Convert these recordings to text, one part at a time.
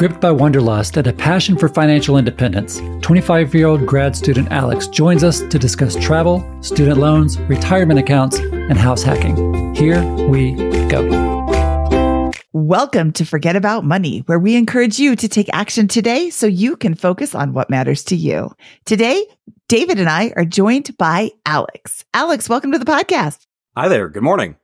Gripped by wanderlust and a passion for financial independence, 25 year old grad student Alex joins us to discuss travel, student loans, retirement accounts, and house hacking. Here we go. Welcome to Forget About Money, where we encourage you to take action today so you can focus on what matters to you. Today, David and I are joined by Alex. Alex, welcome to the podcast. Hi there. Good morning.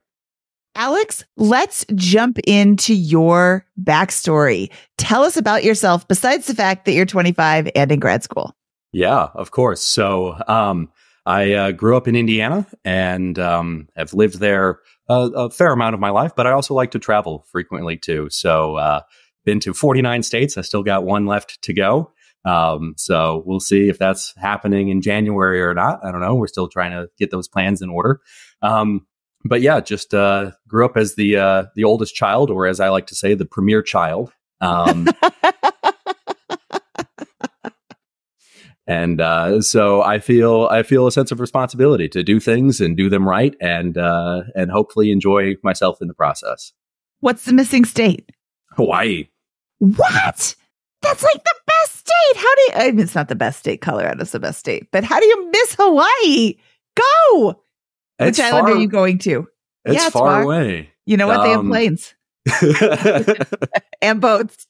Alex, let's jump into your backstory. Tell us about yourself besides the fact that you're 25 and in grad school. Yeah, of course. So, um, I uh, grew up in Indiana and um, have lived there a, a, fair amount of my life, but I also like to travel frequently too. So, uh, been to 49 states. I still got one left to go. Um, so we'll see if that's happening in January or not. I don't know. We're still trying to get those plans in order. Um, but yeah, just uh, grew up as the uh, the oldest child, or as I like to say, the premier child. Um, and uh, so I feel I feel a sense of responsibility to do things and do them right, and uh, and hopefully enjoy myself in the process. What's the missing state? Hawaii. What? That's like the best state. How do you? I mean, it's not the best state. Colorado's the best state, but how do you miss Hawaii? Go. Which island far, are you going to? It's, yeah, it's far, far, away. You know what? Um, they have um, planes and boats.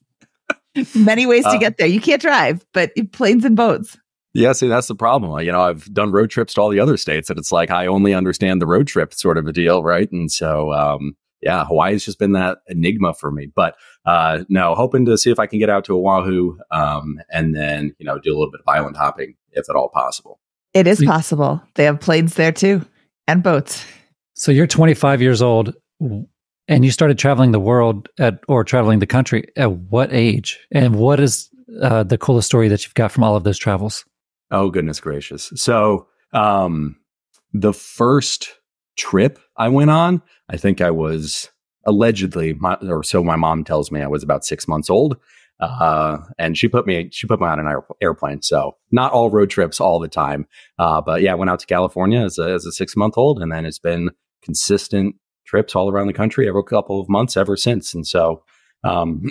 Many ways to uh, get there. You can't drive, but planes and boats. Yeah, see, that's the problem. You know, I've done road trips to all the other states, and it's like I only understand the road trip sort of a deal, right? And so, um, yeah, Hawaii's just been that enigma for me. But uh, no, hoping to see if I can get out to Oahu um, and then, you know, do a little bit of island hopping if at all possible. It is possible. They have planes there too and boats. So you're 25 years old and you started traveling the world at or traveling the country at what age? And what is uh, the coolest story that you've got from all of those travels? Oh goodness gracious. So um the first trip I went on, I think I was allegedly my, or so my mom tells me I was about 6 months old. Uh, and she put me she put me on an aer- airplane. So not all road trips all the time, uh, but yeah, I went out to California as a, as a six month old, and then it's been consistent trips all around the country every couple of months ever since. And so, um,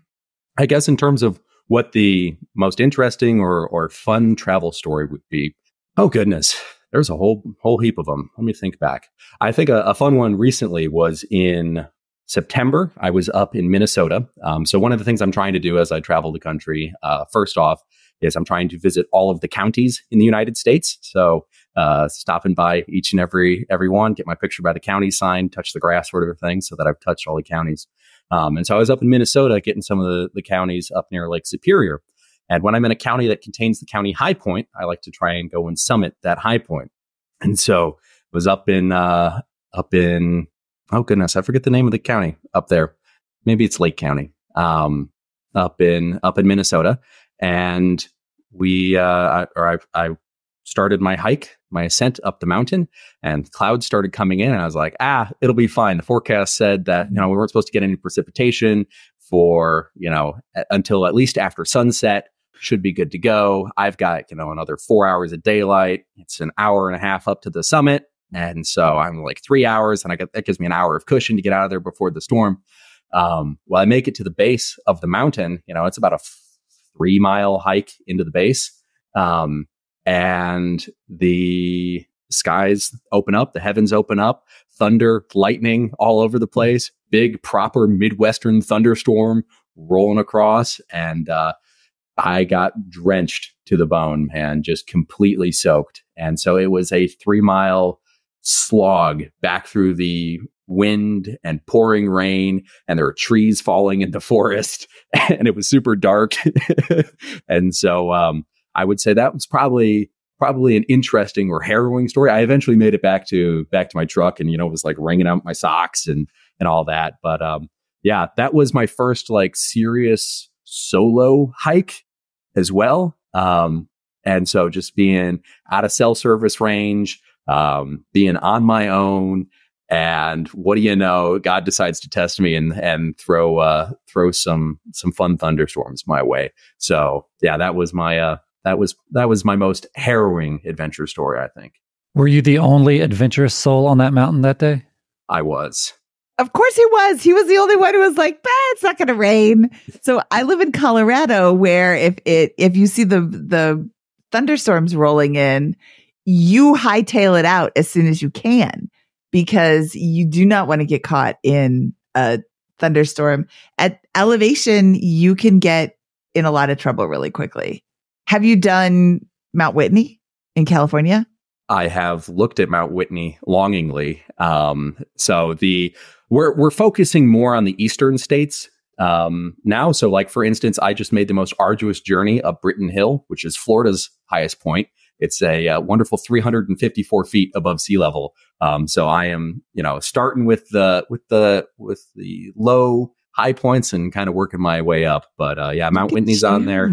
I guess in terms of what the most interesting or or fun travel story would be, oh goodness, there's a whole whole heap of them. Let me think back. I think a, a fun one recently was in September, I was up in Minnesota. Um, so one of the things I'm trying to do as I travel the country, uh, first off, is I'm trying to visit all of the counties in the United States. So uh, stopping by each and every every one, get my picture by the county sign, touch the grass, sort of thing, so that I've touched all the counties. Um, and so I was up in Minnesota, getting some of the, the counties up near Lake Superior. And when I'm in a county that contains the county high point, I like to try and go and summit that high point. And so was up in uh, up in oh goodness, I forget the name of the county up there. Maybe it's Lake County, um, up in up in Minnesota, and we uh, or I, I started my hike, my ascent up the mountain, and clouds started coming in, and I was like, ah, it'll be fine. The forecast said that you know we weren't supposed to get any precipitation for you know until at least after sunset. Should be good to go. I've got you know another four hours of daylight. It's an hour and a half up to the summit. And so I'm like three hours, and I get that gives me an hour of cushion to get out of there before the storm. Um, well, I make it to the base of the mountain. You know, it's about a three mile hike into the base, um, and the skies open up, the heavens open up, thunder, lightning all over the place, big proper midwestern thunderstorm rolling across, and uh, I got drenched to the bone, man, just completely soaked. And so it was a three mile slog back through the wind and pouring rain and there were trees falling in the forest and it was super dark. And so um, i would say that was probably probably an interesting or harrowing story. I eventually made it back to back to my truck and you know it was like wringing out my socks and and all that. But um yeah that was my first like serious solo hike as well. Um and so just being out of cell service range um, being on my own. And what do you know? God decides to test me and and throw uh, throw some some fun thunderstorms my way. So yeah, that was my uh, that was that was my most harrowing adventure story. I think. Were you the only adventurous soul on that mountain that day? I was. Of course he was. He was the only one who was like, bah, it's not going to rain. So I live in Colorado where if it if you see the the thunderstorms rolling in, you hightail it out as soon as you can because you do not want to get caught in a thunderstorm. At elevation, you can get in a lot of trouble really quickly. Have you done Mount Whitney in California? I have looked at Mount Whitney longingly. Um, so the we're we're focusing more on the eastern states um, now. So, like for instance, I just made the most arduous journey up Britton Hill, which is Florida's highest point. It's a uh, wonderful 354 feet above sea level. Um, so I am, you know, starting with the with the with the low high points and kind of working my way up. But uh, yeah, Mount Whitney's on there,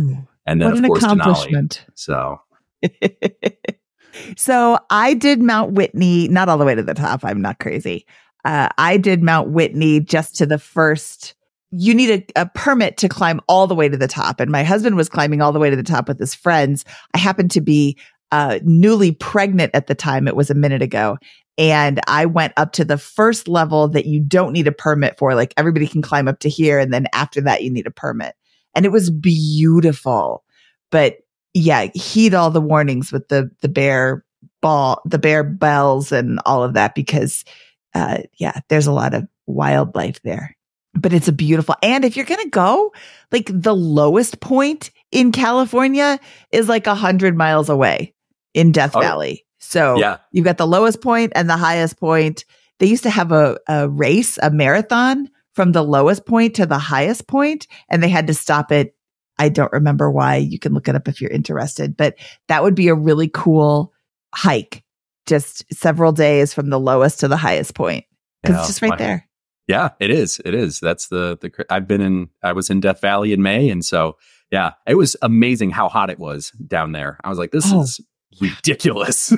and then what of course Denali. So. so I did Mount Whitney, not all the way to the top. I'm not crazy. Uh, I did Mount Whitney just to the first. You need a, a, permit to climb all the way to the top. And my husband was climbing all the way to the top with his friends. I happened to be uh, newly pregnant at the time. It was a minute ago. And I went up to the first level that you don't need a permit for. Like everybody can climb up to here. And then after that, you need a permit. And it was beautiful. But yeah, heed all the warnings with the, the bear ball, the bear bells and all of that because, uh, yeah, there's a lot of wildlife there but it's a beautiful and if you're gonna go like the lowest point in california is like a hundred miles away in Death oh, Valley. So yeah. you've got the lowest point and the highest point. They used to have a, a race, a marathon from the lowest point to the highest point, and they had to stop it. I don't remember why. You can look it up if you're interested, but that would be a really cool hike, just several days from the lowest to the highest point. Because yeah, it's just right my, there. Yeah, it is. It is. That's the the. I've been in. I was in Death Valley in May, and so yeah, it was amazing how hot it was down there. I was like, this oh. is ridiculous.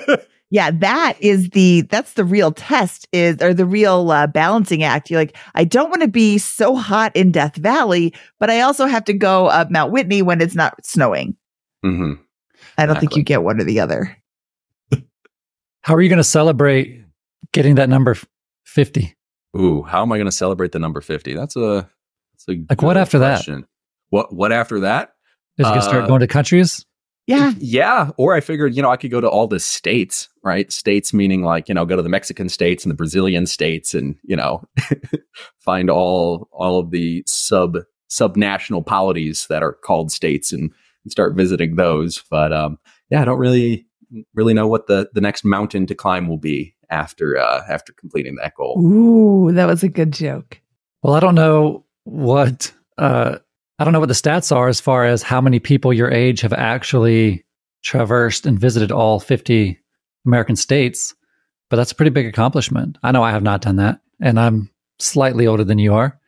yeah, that is the that's the real test is or the real uh, balancing act. You're like, I don't want to be so hot in Death Valley, but I also have to go up Mount Whitney when it's not snowing. Mm-hmm. I don't exactly. think you get one or the other. How are you going to celebrate getting that number fifty? Ooh, how am I going to celebrate the number fifty? That's a that's a like what after question. that? What what after that? Is you going to start uh, going to countries? Yeah. Yeah. Or I figured, you know, I could go to all the states, right? States meaning like, you know, go to the Mexican states and the Brazilian states and, you know, find all all of the sub subnational polities that are called states and, and start visiting those. But um yeah, I don't really really know what the the next mountain to climb will be after uh after completing that goal. Ooh, that was a good joke. Well, I don't know what uh I don't know what the stats are as far as how many people your age have actually traversed and visited all 50 American states, but that's a pretty big accomplishment. I know I have not done that, and I'm slightly older than you are.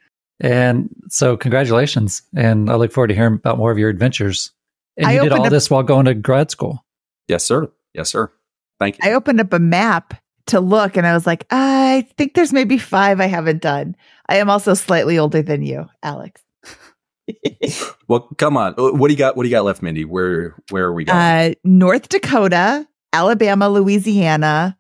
And so, congratulations. And I look forward to hearing about more of your adventures. And I you did all this while going to grad school. Yes, sir. Yes, sir. Thank you. I opened up a map to look and I was like, I think there's maybe five I haven't done. I am also slightly older than you, Alex. well, come on. Uh, what do you got? What do you got left, Mindy? Where where are we going? Uh, North Dakota, Alabama, Louisiana.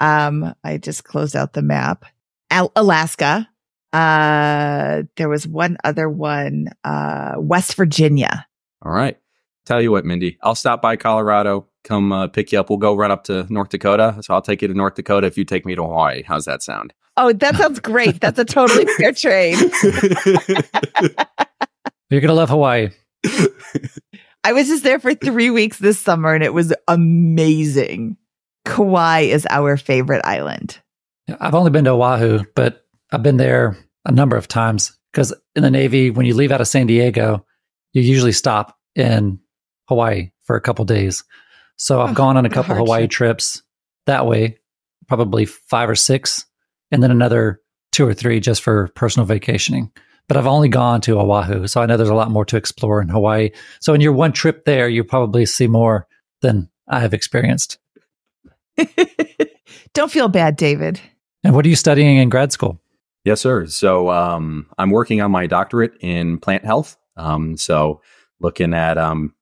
Um, I just closed out the map. Al- Alaska. Uh, there was one other one. Uh, West Virginia. All right. Tell you what, Mindy, I'll stop by Colorado. Come uh, pick you up. We'll go run up to North Dakota. So I'll take you to North Dakota if you take me to Hawaii. How's that sound? Oh, that sounds great. That's a totally fair trade. You're going to love Hawaii. I was just there for three weeks this summer and it was amazing. Kauai is our favorite island. I've only been to Oahu, but I've been there a number of times because in the Navy, when you leave out of San Diego, you usually stop in Hawaii for a couple days. So I've oh, gone on a couple Hawaii trips that way, probably five or six, and then another two or three just for personal vacationing but I've only gone to Oahu. So I know there's a lot more to explore in Hawaii. So in your one trip there, you probably see more than I have experienced. Don't feel bad, David. And what are you studying in grad school? Yes, sir. So um, I'm working on my doctorate in plant health. Um, so looking at um,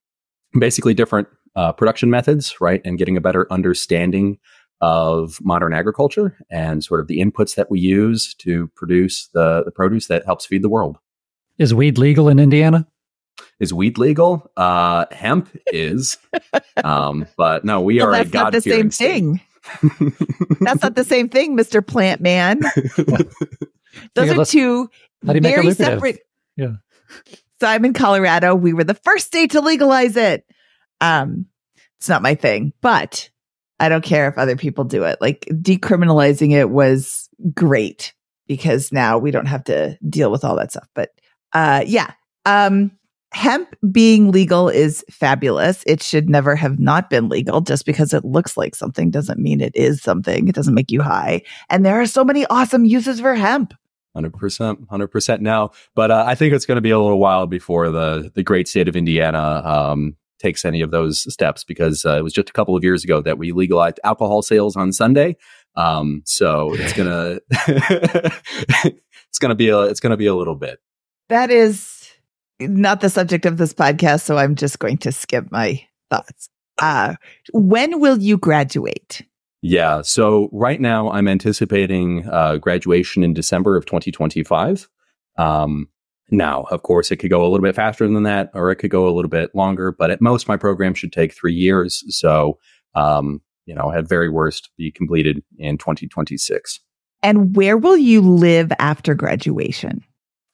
basically different uh, production methods, right, and getting a better understanding of modern agriculture and sort of the inputs that we use to produce the, the produce that helps feed the world. Is weed legal in Indiana? Is weed legal? Uh, hemp is, um, but no, we well, are a God the same thing. that's not the same thing, Mister Plant Man. Those are two very separate. Yeah. So I'm in Colorado. We were the first state to legalize it. Um, it's not my thing, but I don't care if other people do it. Like decriminalizing it was great because now we don't have to deal with all that stuff. But uh, yeah, um, hemp being legal is fabulous. It should never have not been legal. Just because it looks like something doesn't mean it is something. It doesn't make you high. And there are so many awesome uses for hemp. Hundred percent, hundred percent now. But uh, I think it's going to be a little while before the the great state of Indiana um, takes any of those steps because uh, it was just a couple of years ago that we legalized alcohol sales on Sunday. Um, so it's gonna it's gonna be a it's gonna be a little bit. That is not the subject of this podcast, so I'm just going to skip my thoughts. Uh, when will you graduate? Yeah. So right now, I'm anticipating uh, graduation in December of 2025. Um, now, of course, it could go a little bit faster than that, or it could go a little bit longer. But at most, my program should take three years. So, um, you know, at very worst, be completed in 2026. And where will you live after graduation?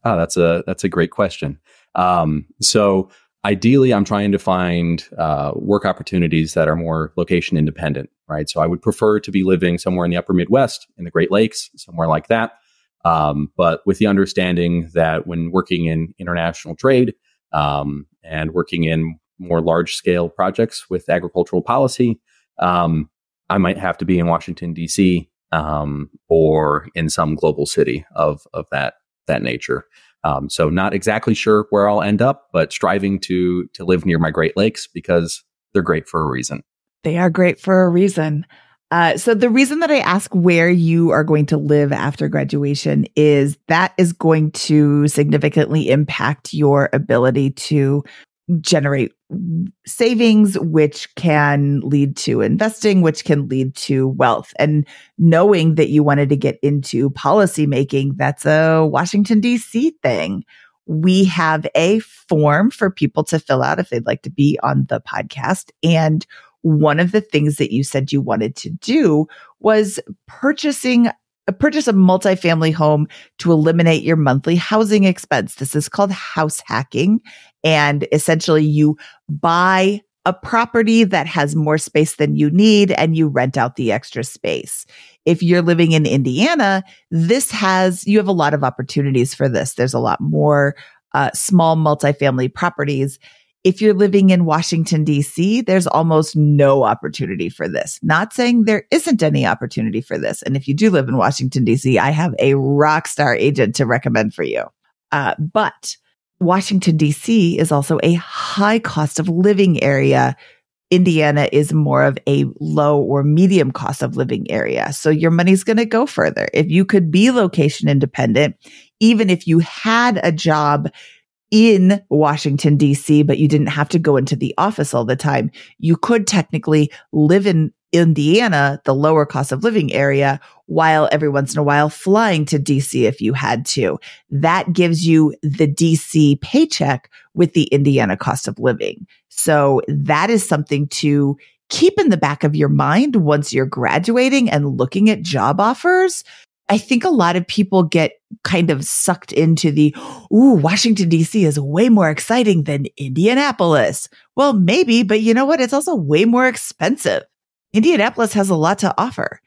Oh, that's a that's a great question. Um, so ideally, I'm trying to find uh, work opportunities that are more location independent, right? So I would prefer to be living somewhere in the upper Midwest, in the Great Lakes, somewhere like that. Um, but with the understanding that when working in international trade um, and working in more large scale projects with agricultural policy, um, I might have to be in Washington D.C. Um, or in some global city of of that that nature. Um, so not exactly sure where I'll end up, but striving to to live near my Great Lakes because they're great for a reason. They are great for a reason. Uh, so the reason that I ask where you are going to live after graduation is that is going to significantly impact your ability to generate savings, which can lead to investing, which can lead to wealth. And knowing that you wanted to get into policymaking, that's a Washington, D.C. thing. We have a form for people to fill out if they'd like to be on the podcast. And one of the things that you said you wanted to do was purchasing purchase a multifamily home to eliminate your monthly housing expense. This is called house hacking. And essentially you buy a property that has more space than you need and you rent out the extra space. If you're living in Indiana, this has, you have a lot of opportunities for this. There's a lot more uh, small multifamily properties if you're living in Washington, DC, there's almost no opportunity for this. Not saying there isn't any opportunity for this. And if you do live in Washington, DC, I have a rock star agent to recommend for you. Uh, but Washington, DC is also a high cost of living area. Indiana is more of a low or medium cost of living area. So your money's going to go further. If you could be location independent, even if you had a job in Washington, DC, but you didn't have to go into the office all the time. You could technically live in Indiana, the lower cost of living area, while every once in a while flying to DC if you had to. That gives you the DC paycheck with the Indiana cost of living. So that is something to keep in the back of your mind once you're graduating and looking at job offers I think a lot of people get kind of sucked into the, ooh, Washington DC is way more exciting than Indianapolis. Well, maybe, but you know what? It's also way more expensive. Indianapolis has a lot to offer.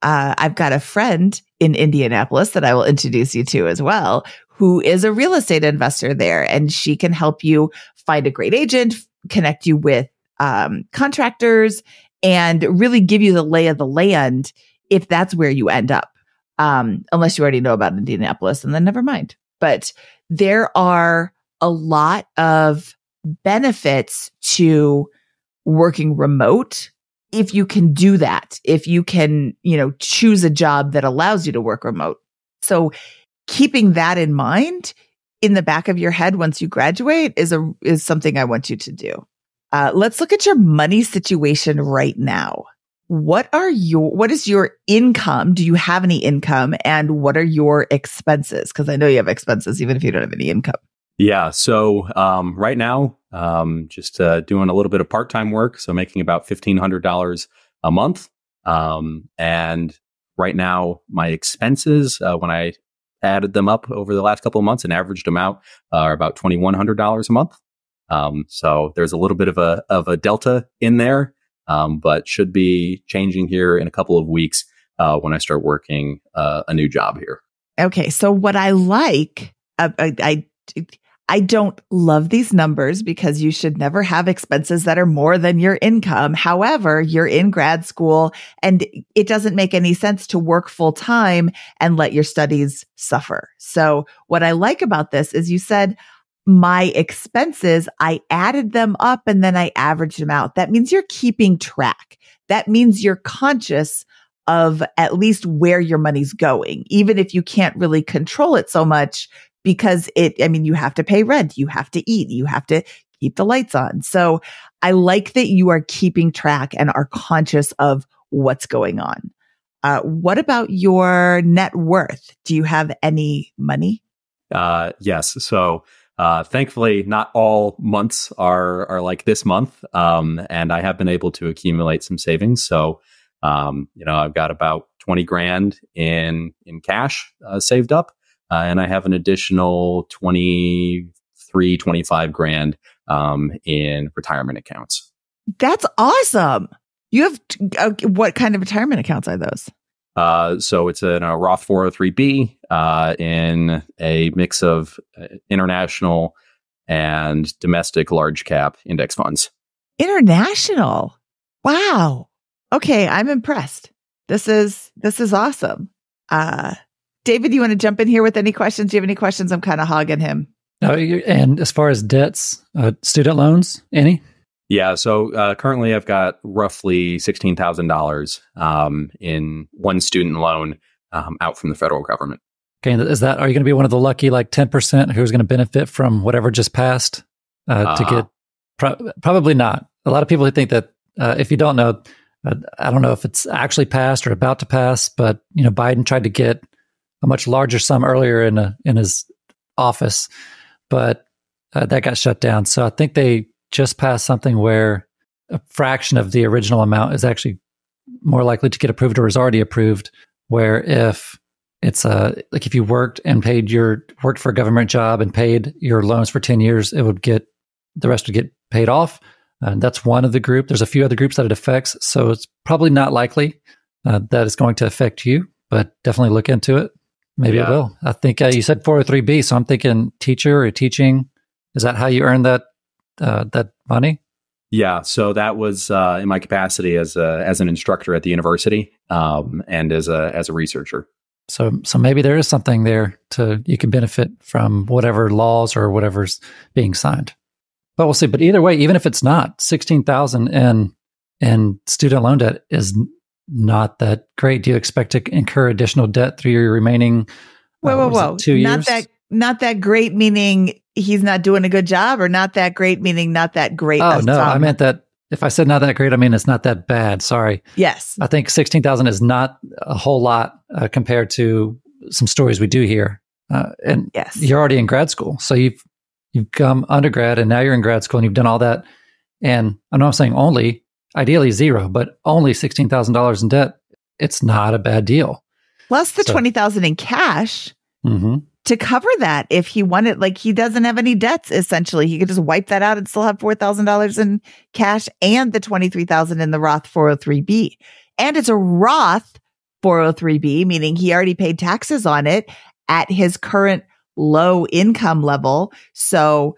Uh, I've got a friend in Indianapolis that I will introduce you to as well, who is a real estate investor there, and she can help you find a great agent, connect you with um, contractors, and really give you the lay of the land if that's where you end up um, unless you already know about Indianapolis, and then never mind. But there are a lot of benefits to working remote if you can do that, if you can, you know, choose a job that allows you to work remote. So keeping that in mind in the back of your head once you graduate is a is something I want you to do. Uh, let's look at your money situation right now. What are your what is your income? Do you have any income and what are your expenses? Because I know you have expenses even if you don't have any income. Yeah. So um, right now, um, just uh, doing a little bit of part time work. So making about fifteen hundred dollars a month. Um, and right now, my expenses uh, when I added them up over the last couple of months and averaged them out uh, are about twenty one hundred dollars a month. Um, so there's a little bit of a of a delta in there, um, but should be changing here in a couple of weeks uh, when I start working uh, a new job here. Okay, so what I like, uh, I, I I don't love these numbers because you should never have expenses that are more than your income. However, you're in grad school and it doesn't make any sense to work full time and let your studies suffer. So what I like about this is you said, my expenses, I added them up and then I averaged them out. That means you're keeping track. That means you're conscious of at least where your money's going, even if you can't really control it so much because it, I mean, you have to pay rent, you have to eat, you have to keep the lights on. So I like that you are keeping track and are conscious of what's going on. Uh, what about your net worth? Do you have any money? Uh, yes. So, uh, thankfully, not all months are are like this month, um, and I have been able to accumulate some savings. So, um, you know, I've got about twenty grand in in cash uh, saved up, uh, and I have an additional 23, 25 grand um, in retirement accounts. That's awesome. You have uh, what kind of retirement accounts are those? Uh, so it's in a Roth 403b uh, in a mix of uh, international and domestic large cap index funds. International. Wow. Okay, I'm impressed. This is this is awesome. Uh David, you want to jump in here with any questions? Do you have any questions? I'm kind of hogging him. No, and as far as debts, uh, student loans, any? Yeah, so uh, currently I've got roughly sixteen thousand um, dollars in one student loan um, out from the federal government. Okay, is that are you going to be one of the lucky like ten percent who's going to benefit from whatever just passed uh, to get? Uh-huh. Pro- probably not. A lot of people think that uh, if you don't know, uh, I don't know if it's actually passed or about to pass, but you know Biden tried to get a much larger sum earlier in a, in his office, but uh, that got shut down. So I think they just passed something where a fraction of the original amount is actually more likely to get approved or is already approved. Where if it's a like if you worked and paid your worked for a government job and paid your loans for 10 years, it would get the rest would get paid off. And that's one of the group. There's a few other groups that it affects. So it's probably not likely uh, that it's going to affect you, but definitely look into it. Maybe yeah. it will. I think uh, you said 403b, so I'm thinking teacher or teaching. Is that how you earn that uh, that money? Yeah, so that was uh, in my capacity as a, as an instructor at the university um, and as a as a researcher. So so maybe there is something there to you can benefit from whatever laws or whatever's being signed. But we'll see. But either way, even if it's not sixteen thousand in in student loan debt is not that great. Do you expect to incur additional debt through your remaining? Whoa, uh, whoa, whoa! Two years. Not that not that great, meaning he's not doing a good job, or not that great, meaning not that great. Oh no, I meant that. If I said not that great, I mean it's not that bad. Sorry. Yes, I think sixteen thousand is not a whole lot uh, compared to some stories we do here. Uh, and yes. you're already in grad school, so you've you've come undergrad, and now you're in grad school, and you've done all that. And I know I'm saying only, ideally zero, but only $16,000 in debt, it's not a bad deal. Plus the so, 20,000 in cash mm-hmm. To cover that if he wanted like he doesn't have any debts essentially. He could just wipe that out and still have $4,000 in cash and the 23,000 in the Roth 403b. And it's a Roth 403b meaning he already paid taxes on it at his current low income level. So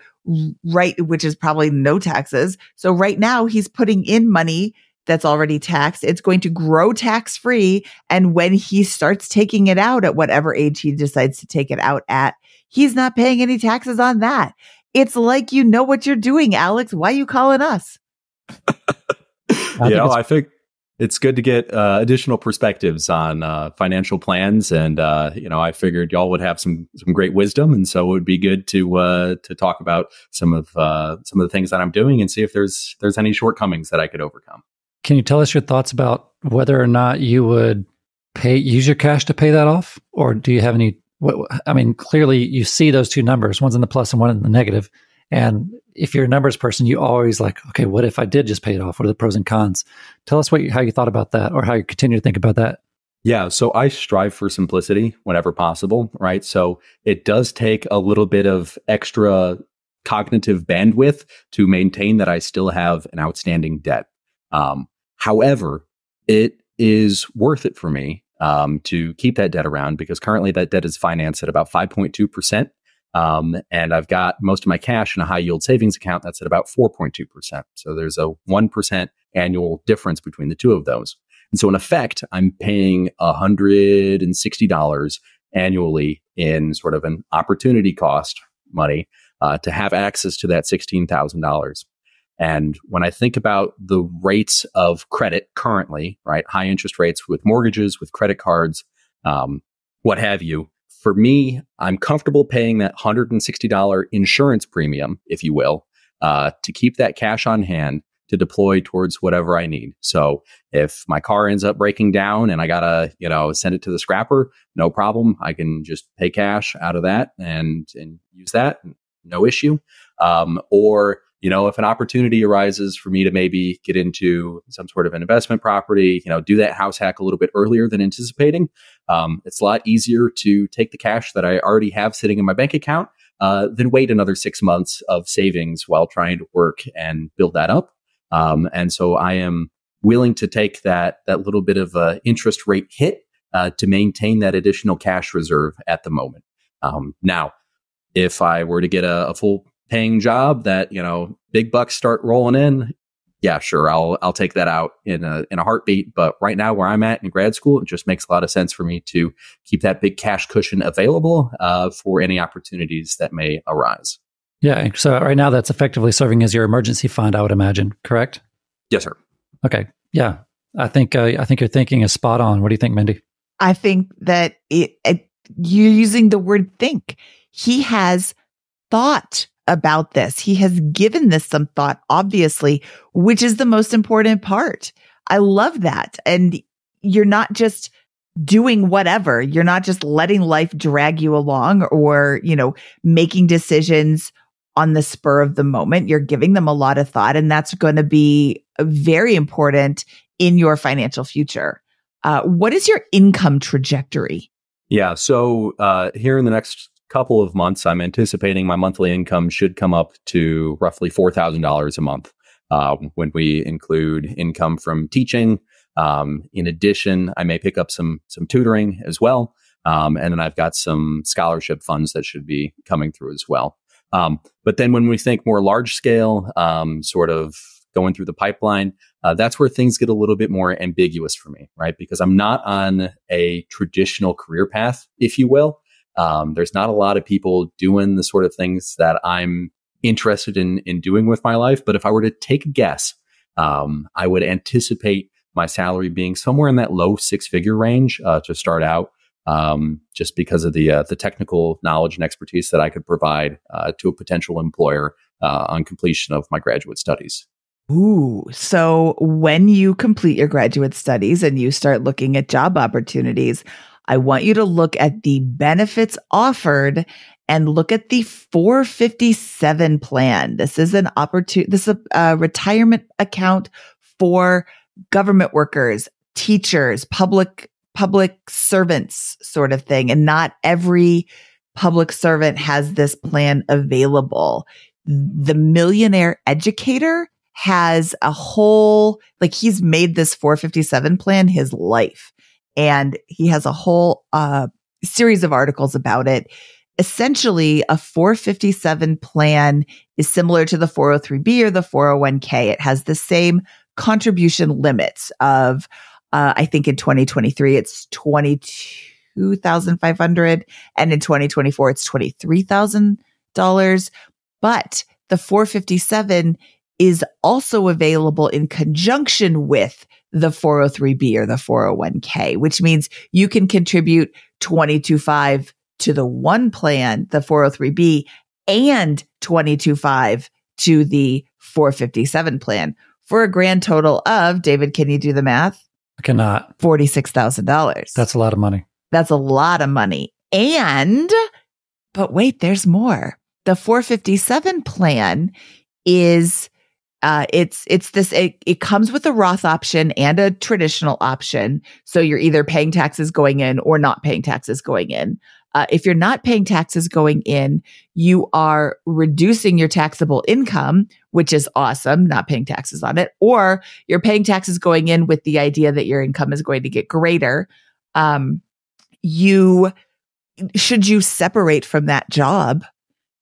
right, which is probably no taxes. So right now he's putting in money that's already taxed. It's going to grow tax free. And when he starts taking it out at whatever age he decides to take it out at, he's not paying any taxes on that. It's like you know what you're doing, Alex. Why are you calling us? I yeah, I think it's good to get uh, additional perspectives on uh, financial plans, and uh, you know, I figured y'all would have some some great wisdom, and so it would be good to uh, to talk about some of uh, some of the things that I'm doing and see if there's there's any shortcomings that I could overcome. Can you tell us your thoughts about whether or not you would pay use your cash to pay that off, or do you have any? I mean, clearly you see those two numbers. One's in the plus and one in the negative. And if you're a numbers person, you always like, okay, what if I did just pay it off? What are the pros and cons? Tell us what you, how you thought about that, or how you continue to think about that. Yeah, so I strive for simplicity whenever possible, right? So it does take a little bit of extra cognitive bandwidth to maintain that I still have an outstanding debt. Um, however, it is worth it for me um, to keep that debt around because currently that debt is financed at about 5.2%. Um, and I've got most of my cash in a high yield savings account that's at about 4.2%. So there's a 1% annual difference between the two of those. And so in effect, I'm paying $160 annually in sort of an opportunity cost money uh, to have access to that $16,000. And when I think about the rates of credit currently, right, high interest rates with mortgages, with credit cards, um, what have you, for me, I'm comfortable paying that $160 insurance premium, if you will, uh, to keep that cash on hand to deploy towards whatever I need. So if my car ends up breaking down and I gotta, you know, send it to the scrapper, no problem. I can just pay cash out of that and and use that, no issue. Um, or you know, if an opportunity arises for me to maybe get into some sort of an investment property, you know, do that house hack a little bit earlier than anticipating, um, it's a lot easier to take the cash that I already have sitting in my bank account uh, than wait another six months of savings while trying to work and build that up. Um, and so I am willing to take that that little bit of a interest rate hit uh, to maintain that additional cash reserve at the moment. Um, now, if I were to get a, a full paying job that you know big bucks start rolling in, yeah, sure, I'll I'll take that out in a in a heartbeat. But right now, where I'm at in grad school, it just makes a lot of sense for me to keep that big cash cushion available uh, for any opportunities that may arise. Yeah. So right now, that's effectively serving as your emergency fund, I would imagine. Correct? Yes, sir. Okay. Yeah. I think uh, I think your thinking is spot on. What do you think, Mindy? I think that it, it, you're using the word think. He has thought about this. He has given this some thought, obviously, which is the most important part. I love that. And you're not just doing whatever. You're not just letting life drag you along or, you know, making decisions on the spur of the moment. You're giving them a lot of thought, and that's going to be very important in your financial future. Uh, what is your income trajectory? Yeah. So, uh, here in the next couple of months, I'm anticipating my monthly income should come up to roughly $4,000 a month um, when we include income from teaching. Um, in addition, I may pick up some some tutoring as well. Um, and then I've got some scholarship funds that should be coming through as well. Um, but then when we think more large scale, um, sort of going through the pipeline, uh, that's where things get a little bit more ambiguous for me, right? Because I'm not on a traditional career path, if you will. Um, there's not a lot of people doing the sort of things that I'm interested in in doing with my life. But if I were to take a guess, um, I would anticipate my salary being somewhere in that low six figure range uh, to start out. Um, just because of the uh, the technical knowledge and expertise that I could provide uh, to a potential employer uh, on completion of my graduate studies. Ooh, so when you complete your graduate studies and you start looking at job opportunities, I want you to look at the benefits offered and look at the 457 plan. This is an opportunity, this is a, a retirement account for government workers, teachers, public, public servants sort of thing. And not every public servant has this plan available. The millionaire educator has a whole, like he's made this 457 plan his life and he has a whole uh, series of articles about it. Essentially, a 457 plan is similar to the 403b or the 401k. It has the same contribution limits of, uh, I think in 2023, it's 22,500 and in 2024, it's $23,000. But the 457 is also available in conjunction with the 403b or the 401k, which means you can contribute 22.5 to the one plan, the 403b and 22.5 to the 457 plan. for a grand total of, David, can you do the math? I cannot. $46,000. That's a lot of money. That's a lot of money. And, but wait, there's more. The 457 plan is uh, it's it's this it, it comes with a Roth option and a traditional option. So you're either paying taxes going in or not paying taxes going in. Uh, if you're not paying taxes going in, you are reducing your taxable income, which is awesome, not paying taxes on it, or you're paying taxes going in with the idea that your income is going to get greater. Um, you, should you separate from that job,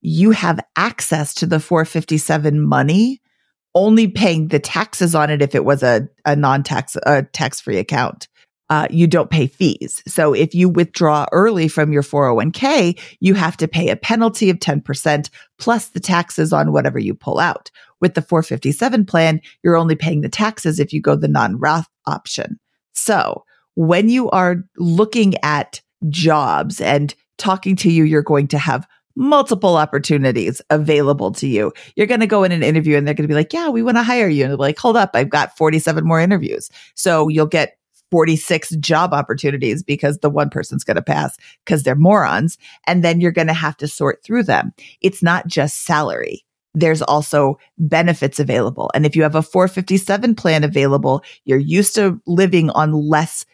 you have access to the 457 money only paying the taxes on it if it was a, a non-tax, a tax-free account. Uh, you don't pay fees. So if you withdraw early from your 401k, you have to pay a penalty of 10% plus the taxes on whatever you pull out. With the 457 plan, you're only paying the taxes if you go the non-Roth option. So when you are looking at jobs and talking to you, you're going to have multiple opportunities available to you. You're going to go in an interview and they're going to be like, yeah, we want to hire you. And like, hold up, I've got 47 more interviews. So you'll get 46 job opportunities because the one person's going to pass because they're morons. And then you're going to have to sort through them. It's not just salary. There's also benefits available. And if you have a 457 plan available, you're used to living on less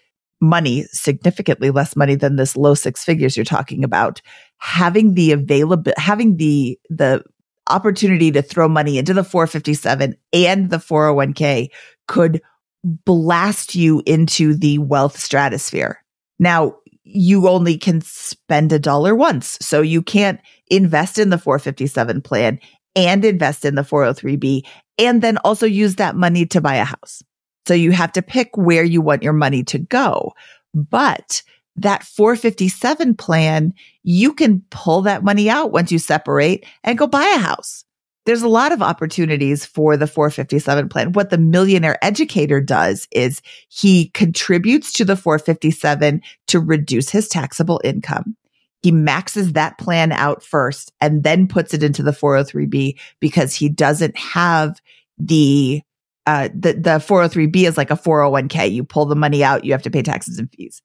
money, significantly less money than this low six figures you're talking about, having the available, having the, the opportunity to throw money into the 457 and the 401k could blast you into the wealth stratosphere. Now, you only can spend a dollar once. So you can't invest in the 457 plan and invest in the 403b and then also use that money to buy a house. So you have to pick where you want your money to go. But that 457 plan, you can pull that money out once you separate and go buy a house. There's a lot of opportunities for the 457 plan. What the millionaire educator does is he contributes to the 457 to reduce his taxable income. He maxes that plan out first and then puts it into the 403b because he doesn't have the uh, the, the 403b is like a 401k. You pull the money out, you have to pay taxes and fees.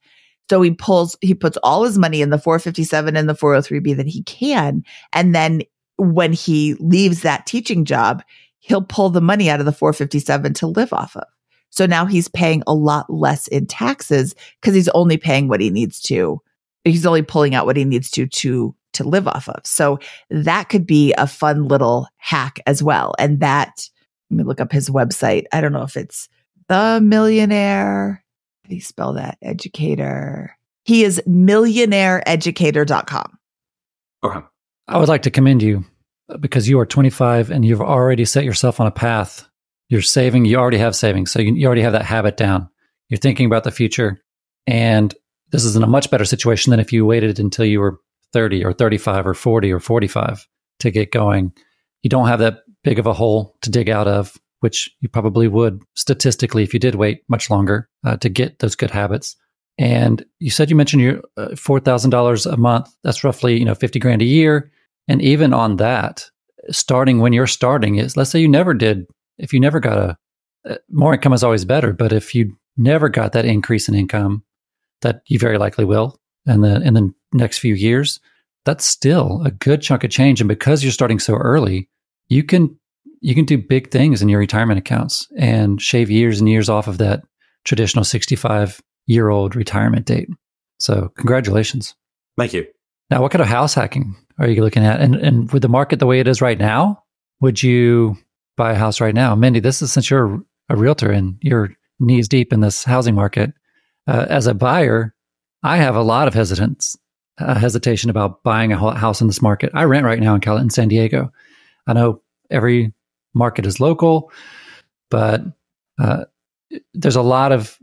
So he pulls, he puts all his money in the 457 and the 403b that he can. And then when he leaves that teaching job, he'll pull the money out of the 457 to live off of. So now he's paying a lot less in taxes because he's only paying what he needs to. He's only pulling out what he needs to to to live off of. So that could be a fun little hack as well. And that let me look up his website. I don't know if it's the millionaire. How do you spell that? Educator. He is millionaireeducator.com. Okay. I would like to commend you uh, because you are 25 and you've already set yourself on a path. You're saving, you already have savings. So you, you already have that habit down. You're thinking about the future. And this is in a much better situation than if you waited until you were 30 or 35 or 40 or 45 to get going. You don't have that big of a hole to dig out of, which you probably would statistically if you did wait much longer uh, to get those good habits. And you said you mentioned your uh, four thousand dollars a month. That's roughly you know fifty grand a year. And even on that, starting when you're starting is let's say you never did. If you never got a uh, more income is always better, but if you never got that increase in income, that you very likely will in the in the next few years, that's still a good chunk of change. And because you're starting so early, you can you can do big things in your retirement accounts and shave years and years off of that traditional 65 year old retirement date. So congratulations. Thank you. Now, what kind of house hacking are you looking at? And and with the market the way it is right now, would you buy a house right now? Mindy, this is since you're a realtor and you're knees deep in this housing market. Uh, as a buyer, I have a lot of hesitance, uh, hesitation about buying a house in this market. I rent right now in, Cal- in San Diego. I know every market is local, but uh, there's a lot of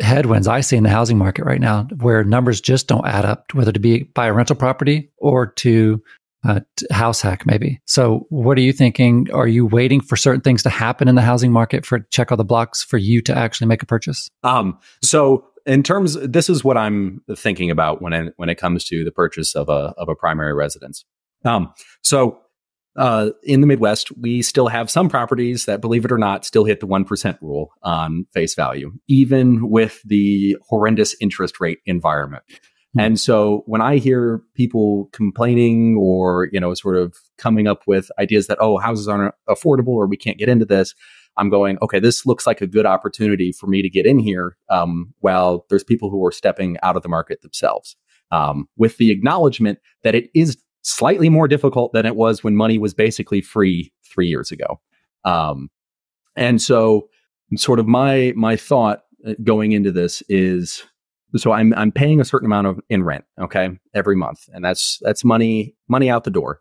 headwinds I see in the housing market right now where numbers just don't add up, whether to be buy a rental property or to uh, house hack maybe. So, what are you thinking? Are you waiting for certain things to happen in the housing market for check all the blocks for you to actually make a purchase? Um, so in terms, this is what I'm thinking about when it, when it comes to the purchase of a of a primary residence. Um, so uh, in the Midwest, we still have some properties that, believe it or not, still hit the 1% rule on face value, even with the horrendous interest rate environment. Mm-hmm. And so when I hear people complaining or, you know, sort of coming up with ideas that, oh, houses aren't affordable or we can't get into this, I'm going, okay, this looks like a good opportunity for me to get in here um, while there's people who are stepping out of the market themselves. Um, with the acknowledgement that it is slightly more difficult than it was when money was basically free three years ago. Um, and so, sort of my my thought uh, going into this is so I'm I'm paying a certain amount of in rent, okay, every month, and that's that's money money out the door.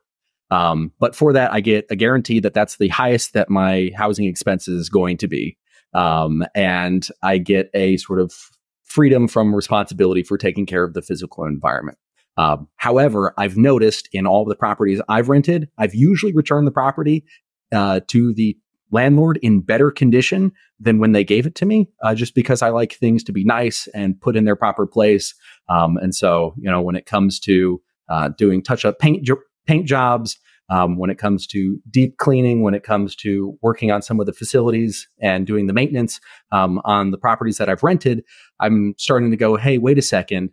Um, but for that, I get a guarantee that that's the highest that my housing expense is going to be, um, and I get a sort of freedom from responsibility for taking care of the physical environment. Um, however, I've noticed in all the properties I've rented, I've usually returned the property uh, to the landlord in better condition than when they gave it to me, uh, just because I like things to be nice and put in their proper place. Um, and so, you know, when it comes to uh, doing touch up paint jo- paint jobs, um, when it comes to deep cleaning, when it comes to working on some of the facilities and doing the maintenance um, on the properties that I've rented, I'm starting to go, hey, wait a second.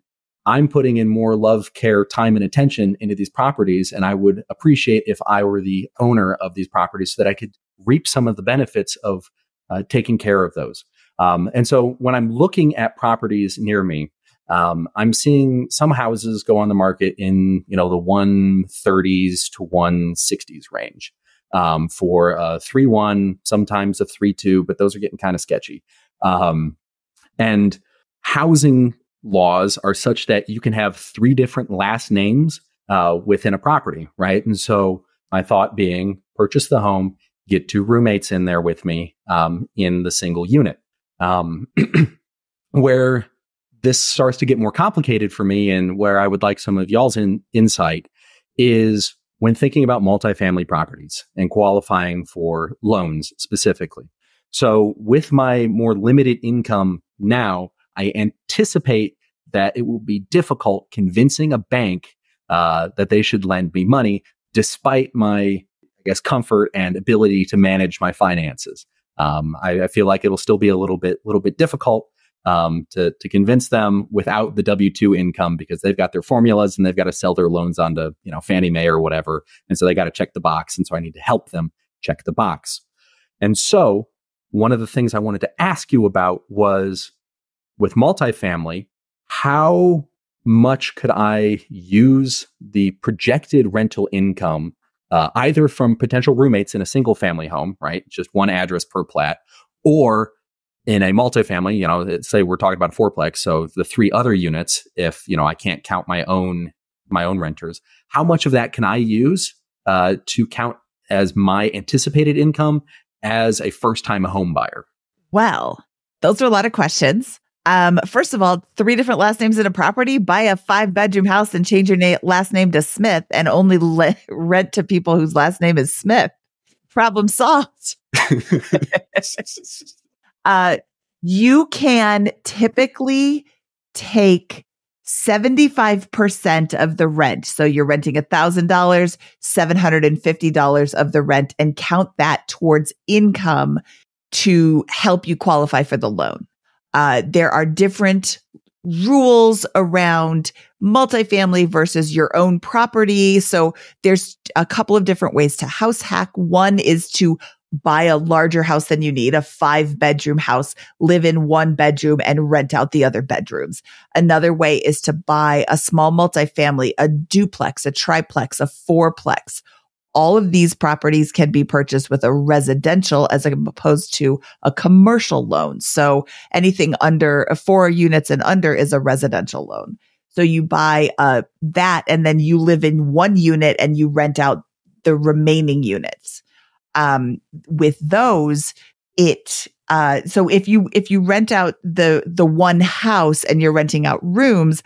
I'm putting in more love, care, time, and attention into these properties. And I would appreciate if I were the owner of these properties so that I could reap some of the benefits of uh, taking care of those. Um, and so when I'm looking at properties near me, um, I'm seeing some houses go on the market in you know the 130s to 160s range um, for a three one, sometimes a three two, but those are getting kind of sketchy. Um, and housing laws are such that you can have three different last names uh, within a property, right? And so my thought being purchase the home, get two roommates in there with me um, in the single unit. Um, where this starts to get more complicated for me and where I would like some of y'all's in, insight is when thinking about multifamily properties and qualifying for loans specifically. So with my more limited income now, I anticipate that it will be difficult convincing a bank uh, that they should lend me money, despite my, I guess, comfort and ability to manage my finances. Um, I, I, feel like it'll still be a little bit, little bit difficult um, to to convince them without the W two income because they've got their formulas and they've got to sell their loans onto you know Fannie Mae or whatever, and so they got to check the box, and so I need to help them check the box. And so one of the things I wanted to ask you about was with multifamily, how much could I use the projected rental income uh, either from potential roommates in a single family home, right? Just one address per plat, or in a multifamily, you know, say we're talking about a fourplex. So the three other units, if, you know, I can't count my own, my own renters, how much of that can I use uh, to count as my anticipated income as a first time home buyer? Well, those are a lot of questions. Um, first of all, three different last names in a property. Buy a five bedroom house and change your na- last name to Smith, and only le- rent to people whose last name is Smith. Problem solved. uh, you can typically take 75% of the rent. So you're renting $1,000, $750 of the rent and count that towards income to help you qualify for the loan. Uh, there are different rules around multifamily versus your own property. So there's a couple of different ways to house hack. One is to buy a larger house than you need, a five bedroom house, live in one bedroom and rent out the other bedrooms. Another way is to buy a small multifamily, a duplex, a triplex, a fourplex all of these properties can be purchased with a residential as opposed to a commercial loan. So anything under four units and under is a residential loan. So you buy uh, that and then you live in one unit and you rent out the remaining units. Um, with those, it uh, so if you if you rent out the the one house and you're renting out rooms,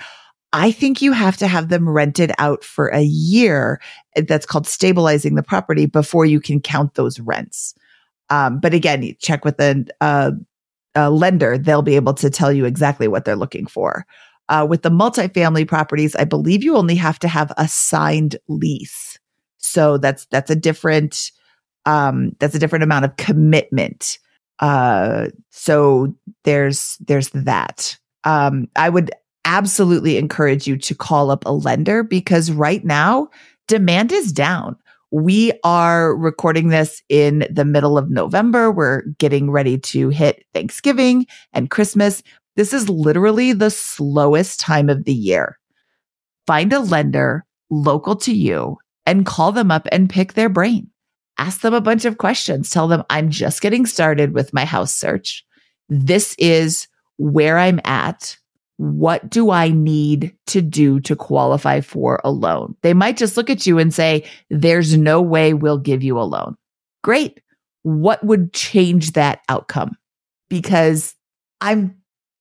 I think you have to have them rented out for a year. That's called stabilizing the property before you can count those rents. Um, but again, you check with a, a, a, lender; they'll be able to tell you exactly what they're looking for. Uh, with the multifamily properties, I believe you only have to have a signed lease. So that's, that's a different, um, that's a different amount of commitment. Uh, so there's, there's that. Um, I would absolutely encourage you to call up a lender because right now demand is down. We are recording this in the middle of November. We're getting ready to hit Thanksgiving and Christmas. This is literally the slowest time of the year. Find a lender local to you and call them up and pick their brain. Ask them a bunch of questions. Tell them, I'm just getting started with my house search. This is where I'm at what do I need to do to qualify for a loan? They might just look at you and say, there's no way we'll give you a loan. Great. What would change that outcome? Because I'm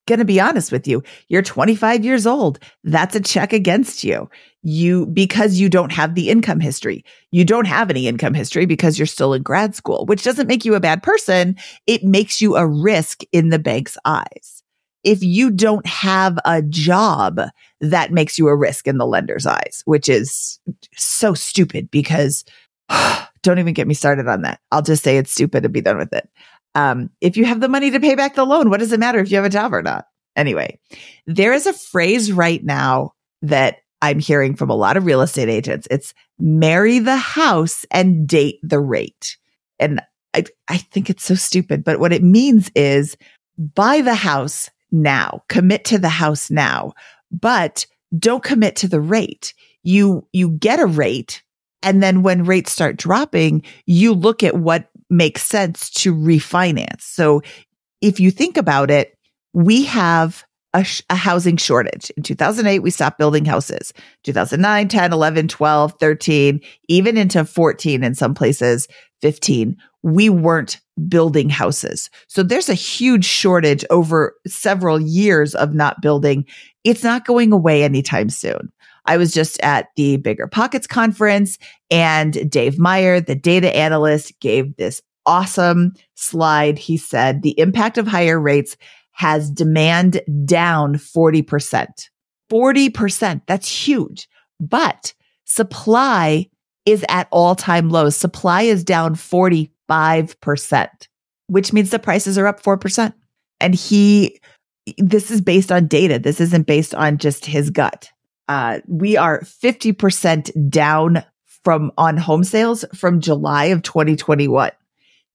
going to be honest with you. You're 25 years old. That's a check against you. You, because you don't have the income history. You don't have any income history because you're still in grad school, which doesn't make you a bad person. It makes you a risk in the bank's eyes if you don't have a job, that makes you a risk in the lender's eyes, which is so stupid because don't even get me started on that. I'll just say it's stupid and be done with it. Um, if you have the money to pay back the loan, what does it matter if you have a job or not? Anyway, there is a phrase right now that I'm hearing from a lot of real estate agents. It's marry the house and date the rate. And I, I think it's so stupid, but what it means is buy the house now, commit to the house now, but don't commit to the rate. You, you get a rate. And then when rates start dropping, you look at what makes sense to refinance. So if you think about it, we have a, sh- a, housing shortage. In 2008, we stopped building houses. 2009, 10, 11, 12, 13, even into 14 in some places, 15 we weren't building houses. So there's a huge shortage over several years of not building. It's not going away anytime soon. I was just at the Bigger Pockets conference and Dave Meyer, the data analyst, gave this awesome slide. He said the impact of higher rates has demand down 40%. 40%. That's huge. But supply is at all time lows. Supply is down 40 5%, which means the prices are up 4%. And he, this is based on data. This isn't based on just his gut. Uh, we are 50% down from on home sales from July of 2021.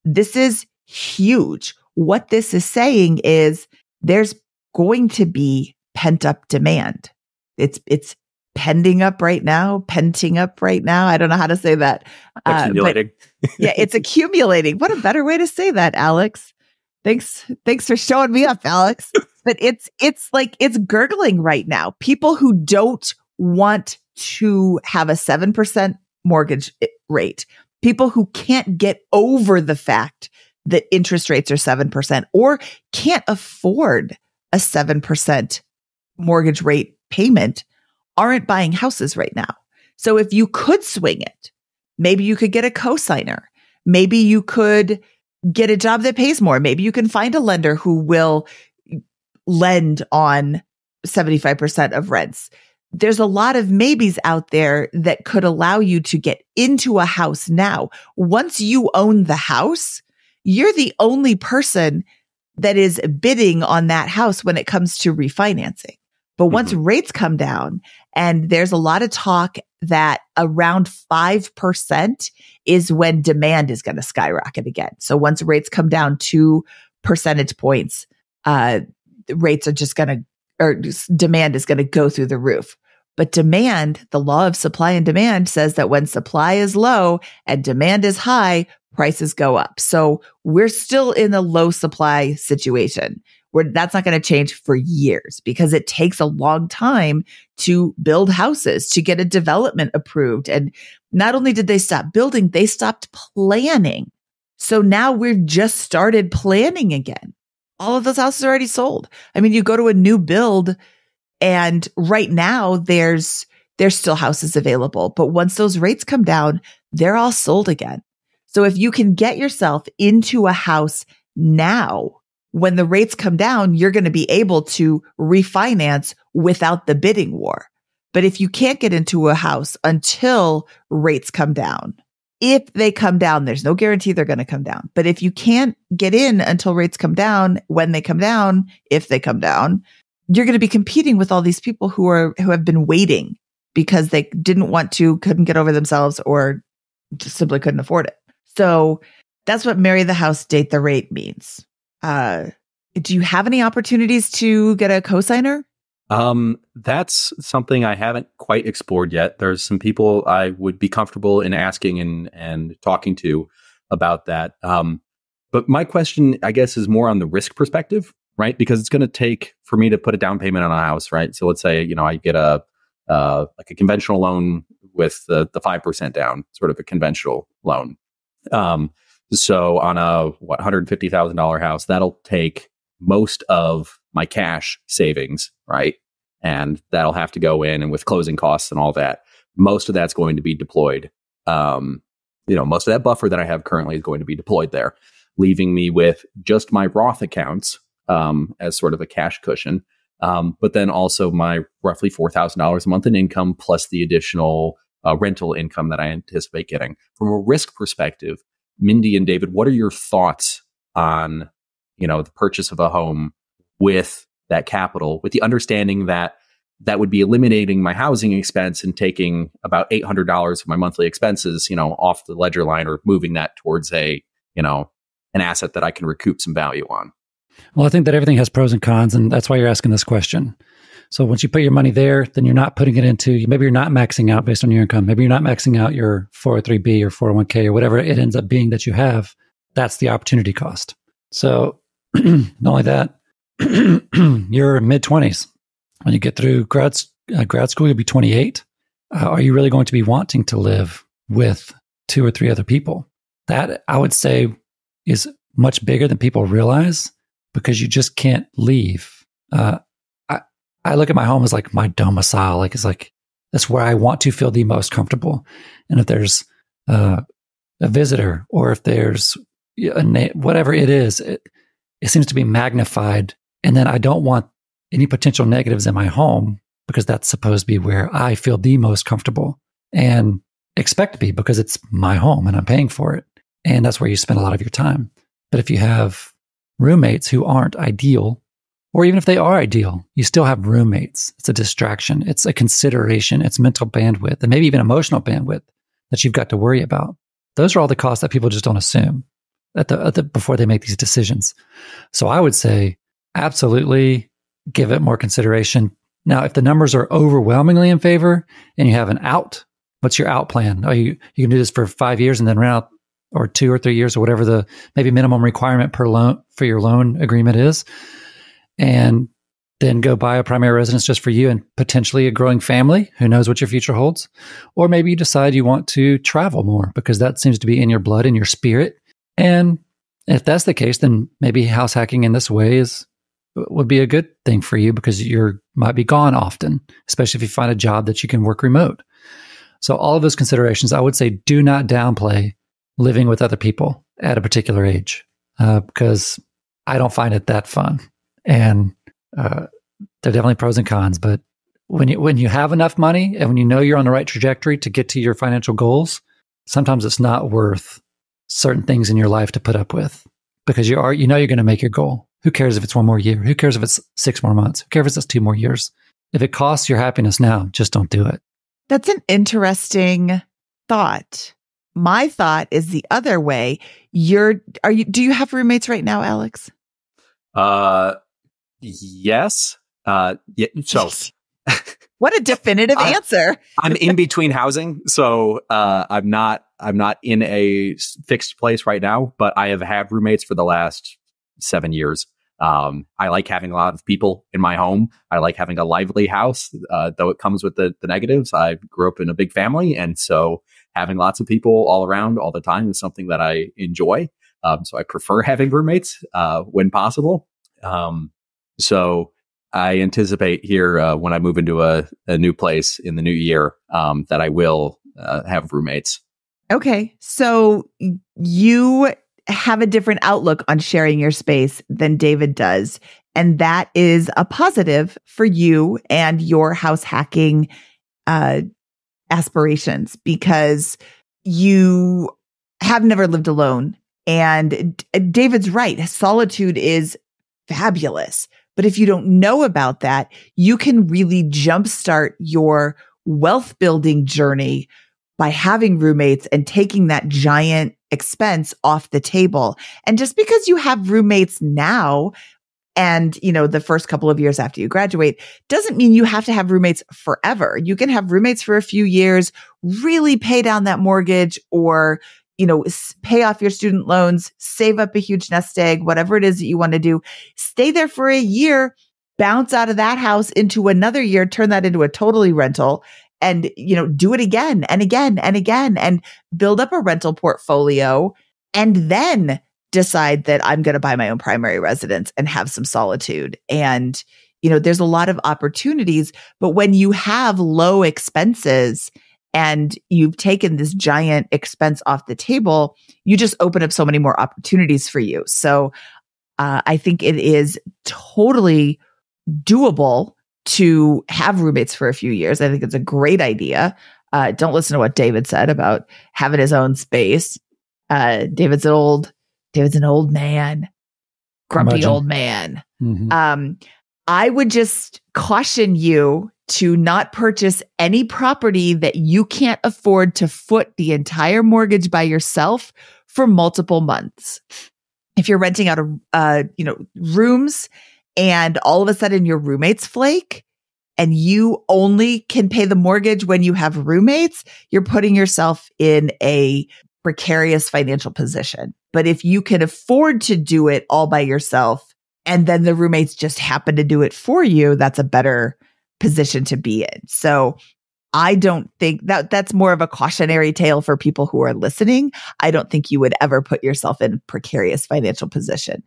This is huge. What this is saying is there's going to be pent up demand. It's, it's pending up right now, penting up right now. I don't know how to say that. Uh, accumulating. Yeah, it's accumulating. What a better way to say that, Alex. Thanks, thanks for showing me up, Alex. but it's it's like it's gurgling right now. People who don't want to have a seven percent mortgage eh, rate, people who can't get over the fact that interest rates are seven percent or can't afford a seven percent mortgage rate payment aren't buying houses right now. So if you could swing it, maybe you could get a cosigner. Maybe you could get a job that pays more. Maybe you can find a lender who will lend on 75% of rents. There's a lot of maybes out there that could allow you to get into a house now. Once you own the house, you're the only person that is bidding on that house when it comes to refinancing. But once mm-hmm. rates come down and there's a lot of talk that around 5% is when demand is going to skyrocket again. So once rates come down two percentage points, uh, rates are just going to, or demand is going to go through the roof. But demand, the law of supply and demand says that when supply is low and demand is high, prices go up. So we're still in a low supply situation where that's not going to change for years because it takes a long time to build houses, to get a development approved. And not only did they stop building, they stopped planning. So now we've just started planning again. All of those houses are already sold. I mean, you go to a new build and right now there's, there's still houses available, but once those rates come down, they're all sold again. So if you can get yourself into a house now, when the rates come down, you're going to be able to refinance without the bidding war. But if you can't get into a house until rates come down, if they come down, there's no guarantee they're going to come down. But if you can't get in until rates come down, when they come down, if they come down, you're going to be competing with all these people who are, who have been waiting because they didn't want to, couldn't get over themselves or just simply couldn't afford it. So that's what marry the house, date the rate means. Uh, do you have any opportunities to get a cosigner? Um, that's something I haven't quite explored yet. There's some people I would be comfortable in asking and and talking to about that. Um, but my question, I guess, is more on the risk perspective, right? Because it's going to take for me to put a down payment on a house, right? So let's say you know I get a uh, like a conventional loan with the the five percent down, sort of a conventional loan. Um, so on a what hundred fifty thousand dollar house, that'll take most of my cash savings, right? And that'll have to go in and with closing costs and all that, most of that's going to be deployed. Um, you know, most of that buffer that I have currently is going to be deployed there, leaving me with just my Roth accounts um, as sort of a cash cushion. Um, but then also my roughly $4,000 a month in income plus the additional uh, rental income that I anticipate getting. From a risk perspective, Mindy and David, what are your thoughts on you know, the purchase of a home with that capital, with the understanding that that would be eliminating my housing expense and taking about $800 of my monthly expenses, you know, off the ledger line or moving that towards a, you know, an asset that I can recoup some value on. Well, I think that everything has pros and cons, and that's why you're asking this question. So once you put your money there, then you're not putting it into, maybe you're not maxing out based on your income. Maybe you're not maxing out your 403B or 401k or whatever it ends up being that you have. That's the opportunity cost. So not only that, you're mid 20s. When you get through grad, uh, grad school, you'll be 28. Uh, are you really going to be wanting to live with two or three other people? That I would say is much bigger than people realize because you just can't leave. Uh, I, look at my home as like my domicile, like it's like that's where I want to feel the most comfortable. And if there's uh, a visitor or if there's a na- whatever it is, it, it seems to be magnified. And then I don't want any potential negatives in my home because that's supposed to be where I feel the most comfortable and expect to be because it's my home and I'm paying for it. And that's where you spend a lot of your time. But if you have roommates who aren't ideal, or even if they are ideal, you still have roommates. It's a distraction. It's a consideration. It's mental bandwidth and maybe even emotional bandwidth that you've got to worry about. Those are all the costs that people just don't assume at the, at the before they make these decisions. So I would say absolutely give it more consideration. Now, if the numbers are overwhelmingly in favor and you have an out, what's your out plan? Are you you can do this for five years and then rent out or two or three years or whatever the maybe minimum requirement per loan for your loan agreement is, and then go buy a primary residence just for you and potentially a growing family. Who knows what your future holds? Or maybe you decide you want to travel more because that seems to be in your blood, and your spirit, and if that's the case, then maybe house hacking in this way is would be a good thing for you because you're might be gone often, especially if you find a job that you can work remote. So all of those considerations, I would say, do not downplay living with other people at a particular age uh, because I don't find it that fun. And uh, there are definitely pros and cons, but when you when you have enough money and when you know you're on the right trajectory to get to your financial goals, sometimes it's not worth certain things in your life to put up with because you are, you know, you're going to make your goal. Who cares if it's one more year? Who cares if it's six more months? Who cares if it's two more years? If it costs your happiness now, just don't do it. That's an interesting thought. My thought is the other way. You're, are you, do you have roommates right now, Alex? Uh, yes. Uh, yeah. So what a definitive I, answer. I'm in between housing. So, uh, I'm not I'm not in a fixed place right now, but I have had roommates for the last seven years. Um, I like having a lot of people in my home. I like having a lively house, uh, though it comes with the, the negatives. I grew up in a big family, and so having lots of people all around all the time is something that I enjoy. Um, so I prefer having roommates uh, when possible. Um, so I anticipate here uh, when I move into a, a, new place in the new year um, that I will uh, have roommates. Okay. So you have a different outlook on sharing your space than David does. And that is a positive for you and your house hacking uh, aspirations because you have never lived alone. And David's right. Solitude is fabulous. But if you don't know about that, you can really jumpstart your wealth building journey by having roommates and taking that giant expense off the table. And just because you have roommates now and, you know, the first couple of years after you graduate doesn't mean you have to have roommates forever. You can have roommates for a few years, really pay down that mortgage or, you know, pay off your student loans, save up a huge nest egg, whatever it is that you want to do. Stay there for a year, bounce out of that house into another year, turn that into a totally rental and, you know, do it again and again and again and build up a rental portfolio and then decide that I'm going to buy my own primary residence and have some solitude. And, you know, there's a lot of opportunities, but when you have low expenses and you've taken this giant expense off the table, you just open up so many more opportunities for you. So, uh, I think it is totally doable to have roommates for a few years. I think it's a great idea. Uh, don't listen to what David said about having his own space. Uh, David's an old, David's an old man, grumpy Imagine. old man. Mm-hmm. Um, I would just caution you to not purchase any property that you can't afford to foot the entire mortgage by yourself for multiple months. If you're renting out a, uh, you know, rooms and all of a sudden your roommates flake and you only can pay the mortgage when you have roommates, you're putting yourself in a precarious financial position. But if you can afford to do it all by yourself and then the roommates just happen to do it for you, that's a better position to be in. So I don't think that that's more of a cautionary tale for people who are listening. I don't think you would ever put yourself in a precarious financial position.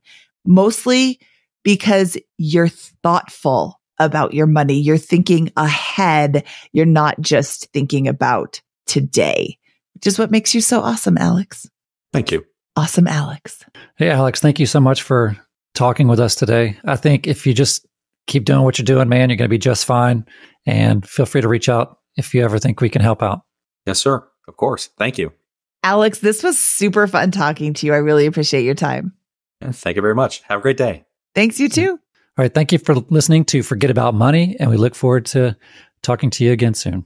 Mostly because you're thoughtful about your money. You're thinking ahead. You're not just thinking about today, which is what makes you so awesome, Alex. Thank you. Awesome, Alex. Hey, Alex, thank you so much for talking with us today. I think if you just keep doing what you're doing, man, you're going to be just fine. And feel free to reach out if you ever think we can help out. Yes, sir. Of course. Thank you. Alex, this was super fun talking to you. I really appreciate your time. thank you very much. Have a great day. Thanks, you too. All right. Thank you for listening to Forget About Money, and we look forward to talking to you again soon.